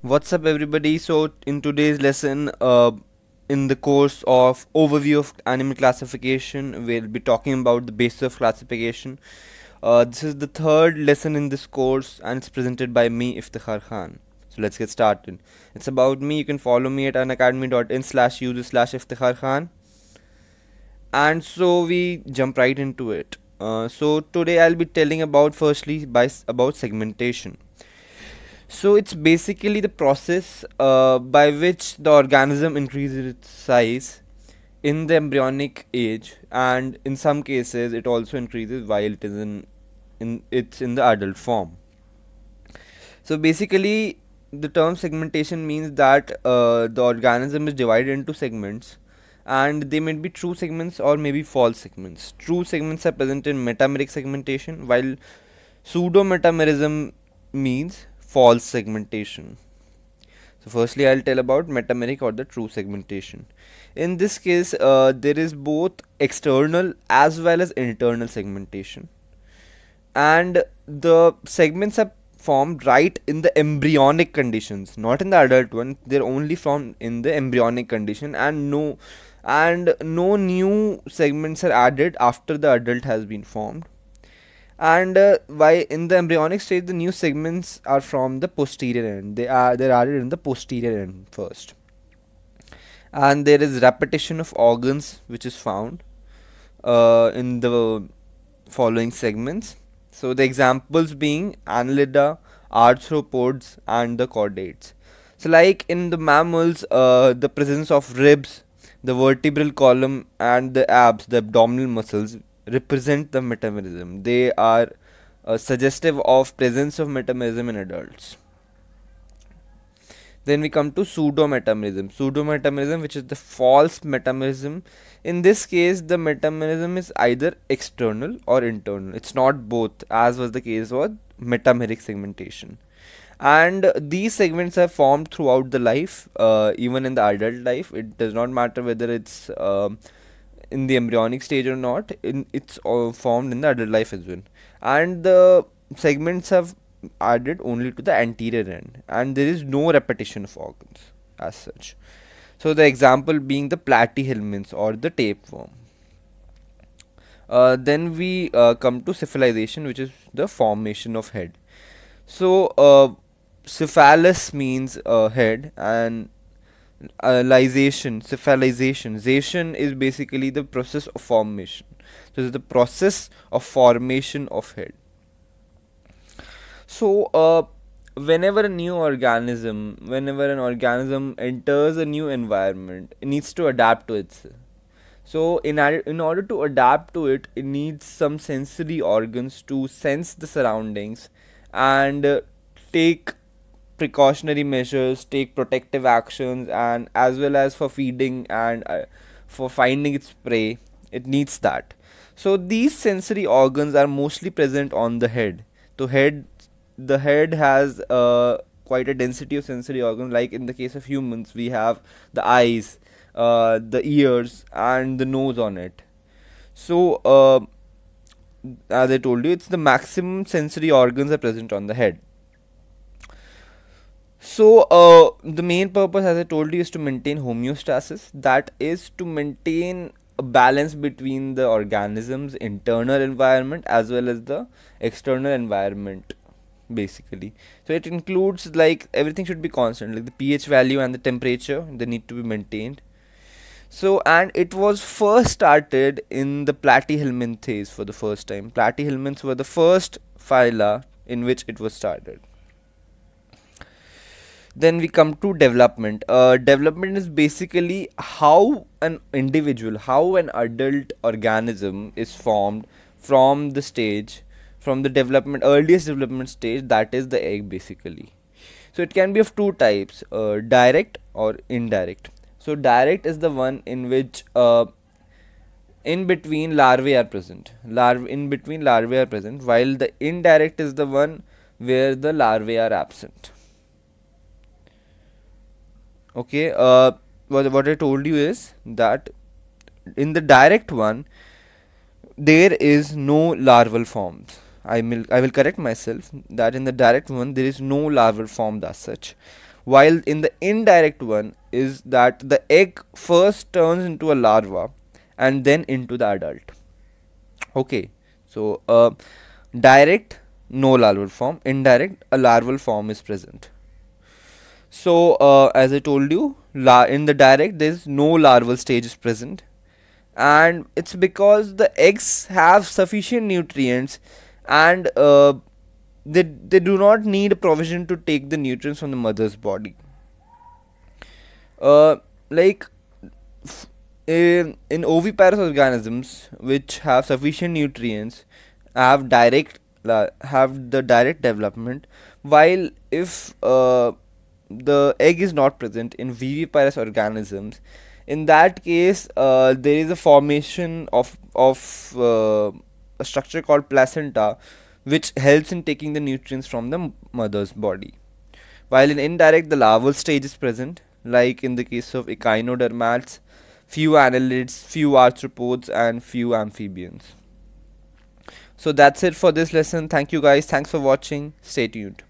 What's up, everybody? So, in today's lesson, uh, in the course of overview of animal classification, we'll be talking about the basis of classification. Uh, this is the third lesson in this course, and it's presented by me, Iftikhar Khan. So let's get started. It's about me. You can follow me at unacademy.in slash user slash Iftikhar Khan. And so we jump right into it. Uh, so today I'll be telling about firstly by about segmentation. So it's basically the process uh, by which the organism increases its size in the embryonic age, and in some cases it also increases while it is in in it's in the adult form. So basically, the term segmentation means that uh, the organism is divided into segments and they may be true segments or maybe false segments. True segments are present in metameric segmentation while pseudo metamerism means false segmentation. So firstly I'll tell about metameric or the true segmentation. In this case uh, there is both external as well as internal segmentation and the segments are formed right in the embryonic conditions not in the adult one they're only formed in the embryonic condition and no and no new segments are added after the adult has been formed and uh, why in the embryonic stage the new segments are from the posterior end. They are they're added in the posterior end first. And there is repetition of organs which is found uh, in the following segments. So the examples being annelida arthropods and the chordates. So like in the mammals uh, the presence of ribs the vertebral column and the abs the abdominal muscles represent the metamerism. They are uh, suggestive of presence of metamerism in adults. Then we come to pseudo-metamerism. Pseudo-metamerism, which is the false metamerism. In this case, the metamerism is either external or internal. It's not both, as was the case with metameric segmentation. And these segments are formed throughout the life, uh, even in the adult life. It does not matter whether it's uh, in the embryonic stage or not in, it's formed in the adult life as well. And the segments have added only to the anterior end and there is no repetition of organs as such. So the example being the platyhelminths or the tapeworm. Uh, then we uh, come to cephalization which is the formation of head. So uh, cephalus means uh, head and lysation, cephalization. Zation is basically the process of formation. So it's the process of formation of head. So uh, whenever a new organism, whenever an organism enters a new environment, it needs to adapt to it. So in, in order to adapt to it, it needs some sensory organs to sense the surroundings and uh, take precautionary measures, take protective actions, and as well as for feeding and uh, for finding its prey, it needs that. So these sensory organs are mostly present on the head. The head, the head has uh, quite a density of sensory organs. Like in the case of humans, we have the eyes, uh, the ears, and the nose on it. So uh, as I told you, it's the maximum sensory organs are present on the head. So uh, the main purpose, as I told you, is to maintain homeostasis. That is to maintain a balance between the organism's internal environment as well as the external environment basically. So it includes like everything should be constant like the ph value and the temperature they need to be maintained. So and it was first started in the platyhelminthes for the first time. Platyhelminths were the first phyla in which it was started then we come to development. Uh, development is basically how an individual how an adult organism is formed from the stage from the development earliest development stage that is the egg basically. So it can be of two types uh, direct or indirect. So direct is the one in which uh, in between larvae are present. Larvae in between larvae are present while the indirect is the one where the larvae are absent okay uh, what, what I told you is that in the direct one there is no larval forms. I will I will correct myself that in the direct one there is no larval form as such. While in the indirect one is that the egg first turns into a larva and then into the adult. Okay so uh, direct no larval form. Indirect a larval form is present so uh, as i told you in the direct there is no larval stage is present. And it's because the eggs have sufficient nutrients and uh, they, they do not need a provision to take the nutrients from the mother's body. Uh, like in, in oviparous organisms which have sufficient nutrients have direct have the direct development while if uh, the egg is not present in viviparous organisms. In that case uh, there is a formation of of uh, a structure called placenta which helps in taking the nutrients from the mother's body. While in indirect the larval stage is present like in the case of echinodermats few annelids few arthropods and few amphibians. So that's it for this lesson. Thank you guys. Thanks for watching. Stay tuned